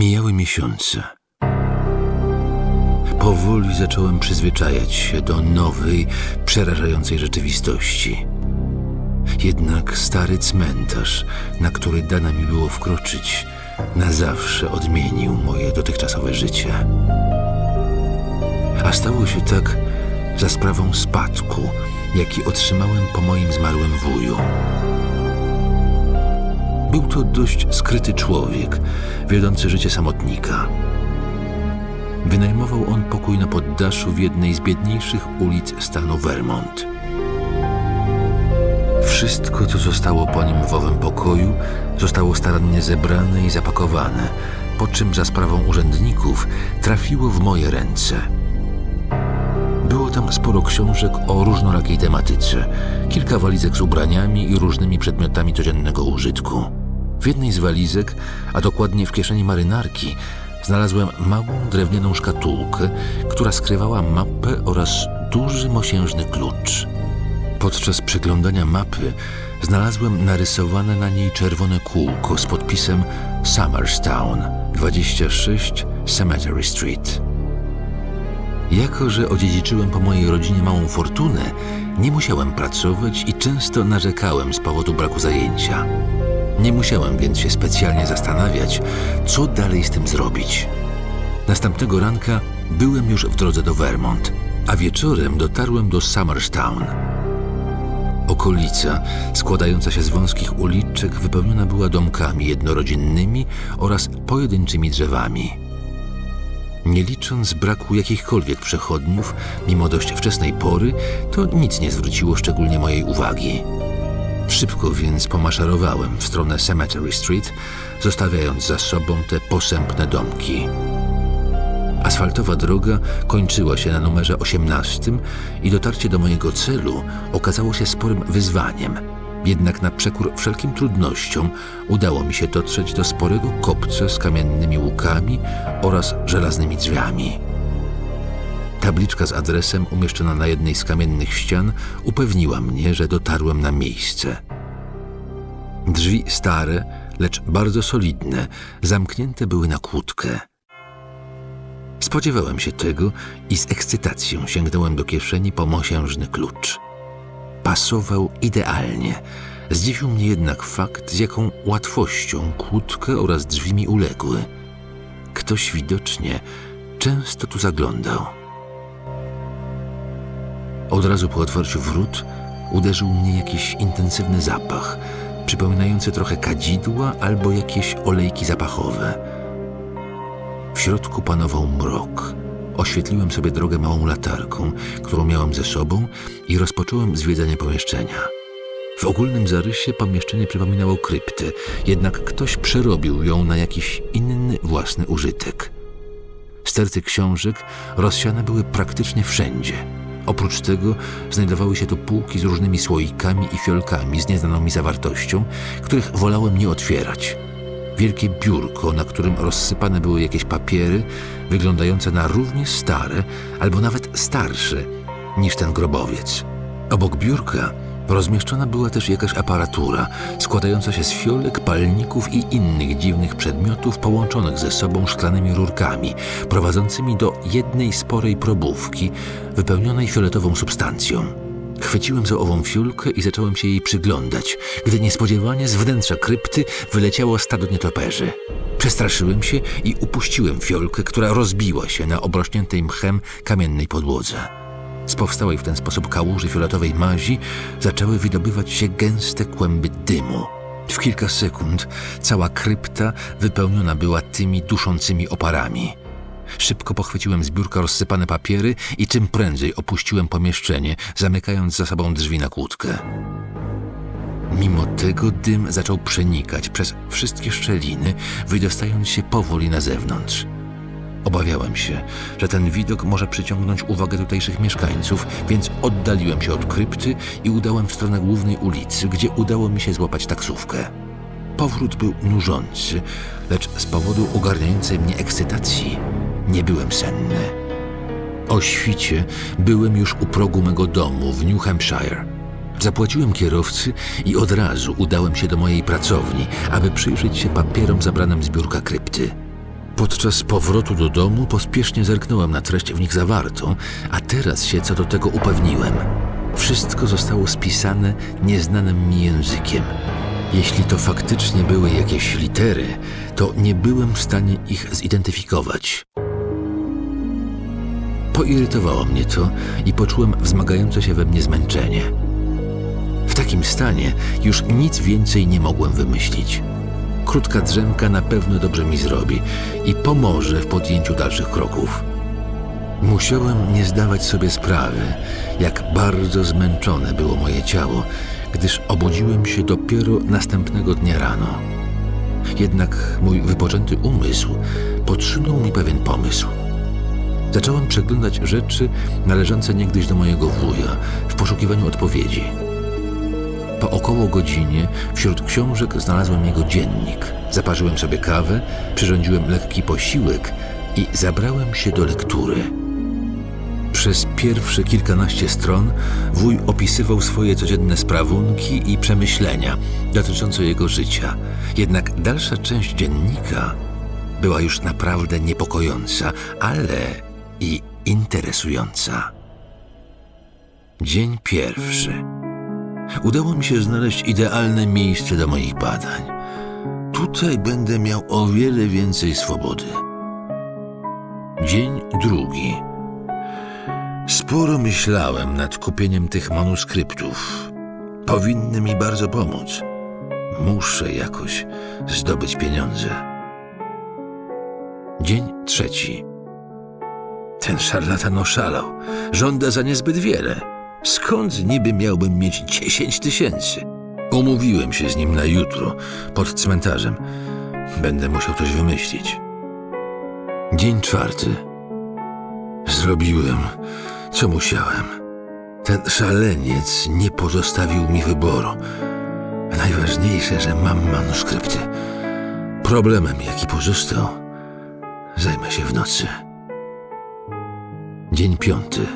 Mijały miesiące. Powoli zacząłem przyzwyczajać się do nowej, przerażającej rzeczywistości. Jednak stary cmentarz, na który dane mi było wkroczyć, na zawsze odmienił moje dotychczasowe życie. A stało się tak za sprawą spadku, jaki otrzymałem po moim zmarłym wuju. Był to dość skryty człowiek, wiodący życie samotnika. Wynajmował on pokój na poddaszu w jednej z biedniejszych ulic stanu Vermont. Wszystko, co zostało po nim w owym pokoju, zostało starannie zebrane i zapakowane, po czym za sprawą urzędników trafiło w moje ręce. Było tam sporo książek o różnorakiej tematyce, kilka walizek z ubraniami i różnymi przedmiotami codziennego użytku. W jednej z walizek, a dokładnie w kieszeni marynarki, znalazłem małą drewnianą szkatułkę, która skrywała mapę oraz duży mosiężny klucz. Podczas przeglądania mapy znalazłem narysowane na niej czerwone kółko z podpisem Summerstown 26 Cemetery Street. Jako, że odziedziczyłem po mojej rodzinie małą fortunę, nie musiałem pracować i często narzekałem z powodu braku zajęcia. Nie musiałem więc się specjalnie zastanawiać, co dalej z tym zrobić. Następnego ranka byłem już w drodze do Vermont, a wieczorem dotarłem do Summerstown. Okolica, składająca się z wąskich uliczek, wypełniona była domkami jednorodzinnymi oraz pojedynczymi drzewami. Nie licząc braku jakichkolwiek przechodniów, mimo dość wczesnej pory, to nic nie zwróciło szczególnie mojej uwagi. Szybko więc pomaszerowałem w stronę Cemetery Street, zostawiając za sobą te posępne domki. Asfaltowa droga kończyła się na numerze 18 i dotarcie do mojego celu okazało się sporym wyzwaniem. Jednak na przekór wszelkim trudnościom udało mi się dotrzeć do sporego kopca z kamiennymi łukami oraz żelaznymi drzwiami. Tabliczka z adresem umieszczona na jednej z kamiennych ścian upewniła mnie, że dotarłem na miejsce. Drzwi stare, lecz bardzo solidne, zamknięte były na kłódkę. Spodziewałem się tego i z ekscytacją sięgnąłem do kieszeni po mosiężny klucz. Pasował idealnie. Zdziwił mnie jednak fakt, z jaką łatwością kłódkę oraz drzwi mi uległy. Ktoś widocznie często tu zaglądał. Od razu po otwarciu wrót uderzył mnie jakiś intensywny zapach, przypominający trochę kadzidła albo jakieś olejki zapachowe. W środku panował mrok. Oświetliłem sobie drogę małą latarką, którą miałem ze sobą i rozpocząłem zwiedzanie pomieszczenia. W ogólnym zarysie pomieszczenie przypominało kryptę, jednak ktoś przerobił ją na jakiś inny własny użytek. Sterty książek rozsiane były praktycznie wszędzie – Oprócz tego znajdowały się tu półki z różnymi słoikami i fiolkami z nieznaną mi zawartością, których wolałem nie otwierać. Wielkie biurko, na którym rozsypane były jakieś papiery, wyglądające na równie stare albo nawet starsze niż ten grobowiec. Obok biurka Rozmieszczona była też jakaś aparatura, składająca się z fiolek, palników i innych dziwnych przedmiotów połączonych ze sobą szklanymi rurkami, prowadzącymi do jednej sporej probówki, wypełnionej fioletową substancją. Chwyciłem za ową fiolkę i zacząłem się jej przyglądać, gdy niespodziewanie z wnętrza krypty wyleciało stado nietoperzy. Przestraszyłem się i upuściłem fiolkę, która rozbiła się na obrośniętej mchem kamiennej podłodze. Z powstałej w ten sposób kałuży fioletowej mazi zaczęły wydobywać się gęste kłęby dymu. W kilka sekund cała krypta wypełniona była tymi duszącymi oparami. Szybko pochwyciłem z biurka rozsypane papiery i czym prędzej opuściłem pomieszczenie, zamykając za sobą drzwi na kłódkę. Mimo tego dym zaczął przenikać przez wszystkie szczeliny, wydostając się powoli na zewnątrz. Obawiałem się, że ten widok może przyciągnąć uwagę tutejszych mieszkańców, więc oddaliłem się od krypty i udałem w stronę głównej ulicy, gdzie udało mi się złapać taksówkę. Powrót był nużący, lecz z powodu ogarniającej mnie ekscytacji nie byłem senny. O świcie byłem już u progu mego domu w New Hampshire. Zapłaciłem kierowcy i od razu udałem się do mojej pracowni, aby przyjrzeć się papierom zabranym z biurka krypty. Podczas powrotu do domu pospiesznie zerknąłem na treść w nich zawartą, a teraz się co do tego upewniłem. Wszystko zostało spisane nieznanym mi językiem. Jeśli to faktycznie były jakieś litery, to nie byłem w stanie ich zidentyfikować. Poirytowało mnie to i poczułem wzmagające się we mnie zmęczenie. W takim stanie już nic więcej nie mogłem wymyślić. Krótka drzemka na pewno dobrze mi zrobi i pomoże w podjęciu dalszych kroków. Musiałem nie zdawać sobie sprawy, jak bardzo zmęczone było moje ciało, gdyż obudziłem się dopiero następnego dnia rano. Jednak mój wypoczęty umysł podsunął mi pewien pomysł. Zacząłem przeglądać rzeczy należące niegdyś do mojego wuja w poszukiwaniu odpowiedzi. Po około godzinie wśród książek znalazłem jego dziennik. Zaparzyłem sobie kawę, przyrządziłem lekki posiłek i zabrałem się do lektury. Przez pierwsze kilkanaście stron wuj opisywał swoje codzienne sprawunki i przemyślenia dotyczące jego życia. Jednak dalsza część dziennika była już naprawdę niepokojąca, ale i interesująca. Dzień pierwszy. Udało mi się znaleźć idealne miejsce do moich badań. Tutaj będę miał o wiele więcej swobody. Dzień drugi. Sporo myślałem nad kupieniem tych manuskryptów. Powinny mi bardzo pomóc. Muszę jakoś zdobyć pieniądze. Dzień trzeci. Ten szarlatan oszalał. Żąda za niezbyt wiele. Skąd niby miałbym mieć dziesięć tysięcy? Umówiłem się z nim na jutro, pod cmentarzem. Będę musiał coś wymyślić. Dzień czwarty. Zrobiłem, co musiałem. Ten szaleniec nie pozostawił mi wyboru. Najważniejsze, że mam manuskrypty. Problemem, jaki pozostał, zajmę się w nocy. Dzień piąty.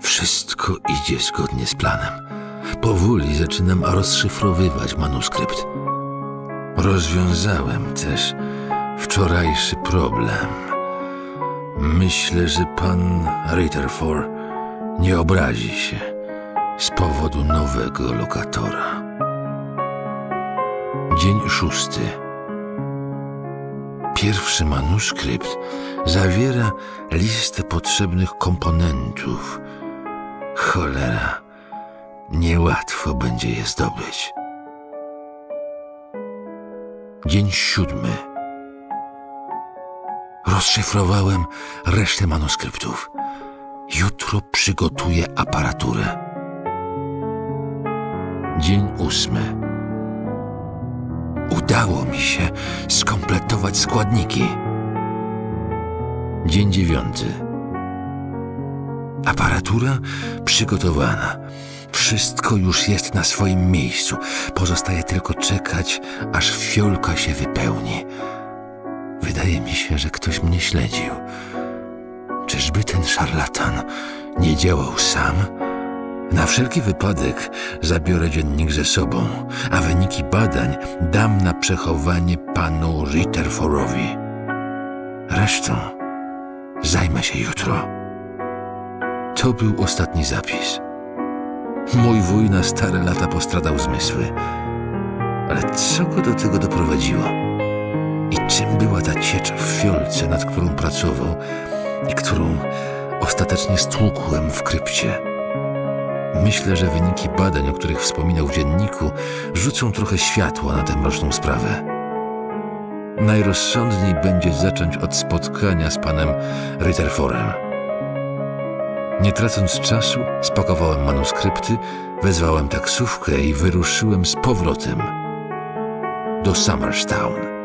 Wszystko idzie zgodnie z planem. Powoli zaczynam rozszyfrowywać manuskrypt. Rozwiązałem też wczorajszy problem. Myślę, że pan Ritterford nie obrazi się z powodu nowego lokatora. Dzień szósty. Pierwszy manuskrypt zawiera listę potrzebnych komponentów. Cholera, niełatwo będzie je zdobyć. Dzień siódmy. Rozszyfrowałem resztę manuskryptów. Jutro przygotuję aparaturę. Dzień ósmy. Udało mi się skompletować składniki. Dzień dziewiąty. Aparatura przygotowana. Wszystko już jest na swoim miejscu. Pozostaje tylko czekać, aż fiolka się wypełni. Wydaje mi się, że ktoś mnie śledził. Czyżby ten szarlatan nie działał sam? Na wszelki wypadek zabiorę dziennik ze sobą, a wyniki badań dam na przechowanie panu Ritterforowi. Resztą zajmę się jutro. To był ostatni zapis. Mój wuj na stare lata postradał zmysły. Ale co go do tego doprowadziło? I czym była ta ciecz w fiolce, nad którą pracował i którą ostatecznie stłukłem w krypcie? Myślę, że wyniki badań, o których wspominał w dzienniku, rzucą trochę światła na tę mroczną sprawę. Najrozsądniej będzie zacząć od spotkania z panem Ritterforem. Nie tracąc czasu, spakowałem manuskrypty, wezwałem taksówkę i wyruszyłem z powrotem do Summerstown.